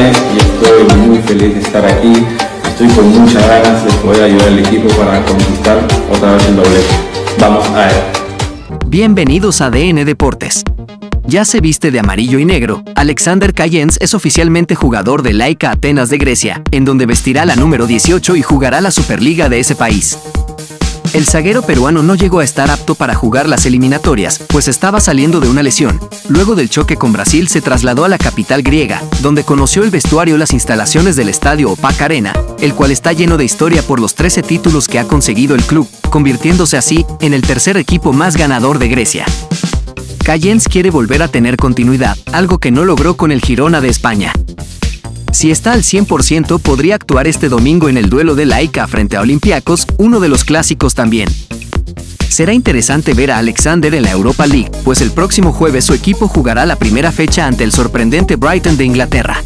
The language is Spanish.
y estoy muy feliz de estar aquí. Estoy con muchas ganas de poder ayudar al equipo para conquistar otra vez el doblete. Vamos a ver. Bienvenidos a DN Deportes. Ya se viste de amarillo y negro, Alexander Cayens es oficialmente jugador de Laika Atenas de Grecia, en donde vestirá la número 18 y jugará la Superliga de ese país. El zaguero peruano no llegó a estar apto para jugar las eliminatorias, pues estaba saliendo de una lesión. Luego del choque con Brasil se trasladó a la capital griega, donde conoció el vestuario y las instalaciones del estadio Opac Arena, el cual está lleno de historia por los 13 títulos que ha conseguido el club, convirtiéndose así en el tercer equipo más ganador de Grecia. Cayens quiere volver a tener continuidad, algo que no logró con el Girona de España. Si está al 100% podría actuar este domingo en el duelo de Laika frente a Olympiacos, uno de los clásicos también. Será interesante ver a Alexander en la Europa League, pues el próximo jueves su equipo jugará la primera fecha ante el sorprendente Brighton de Inglaterra.